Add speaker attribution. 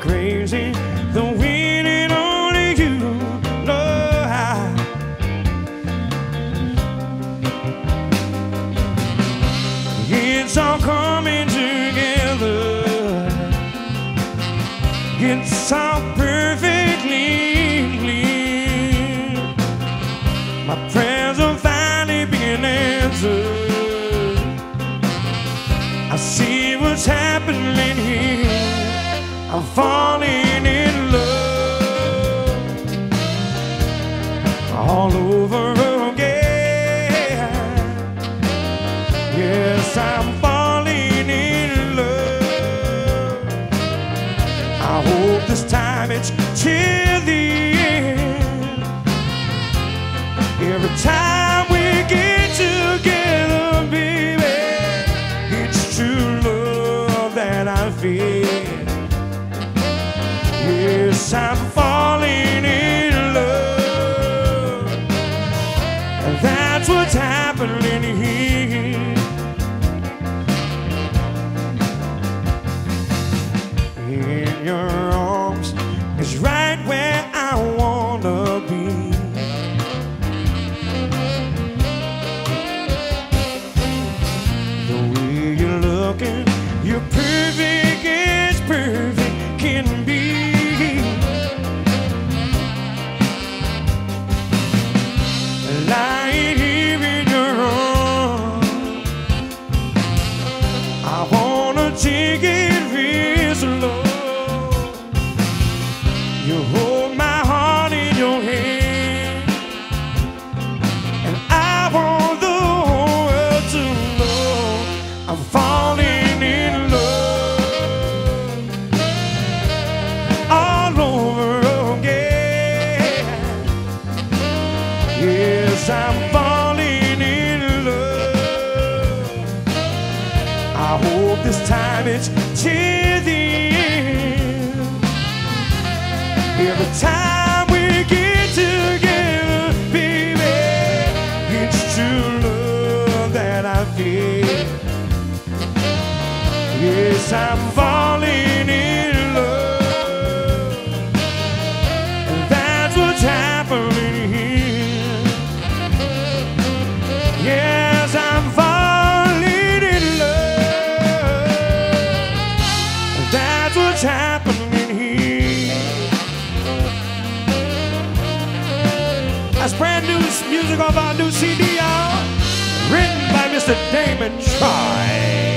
Speaker 1: crazy the winning only you know how. It's all coming together. It's all perfectly clear. My prayers are finally being answered. I see what's happening here. I'm falling in love all over again. Yes, I'm falling in love. I hope this time it's till Yes, I'm falling in love. And that's what's happening here. In your arms is right where I wanna be. The way you're looking, you're perfect I'm falling in love. I hope this time it's till the end. Every time we get together, baby, it's true love that I feel. Yes, I'm falling That's brand new music off our new CD, y'all. Uh, written by Mr. Damon Troy.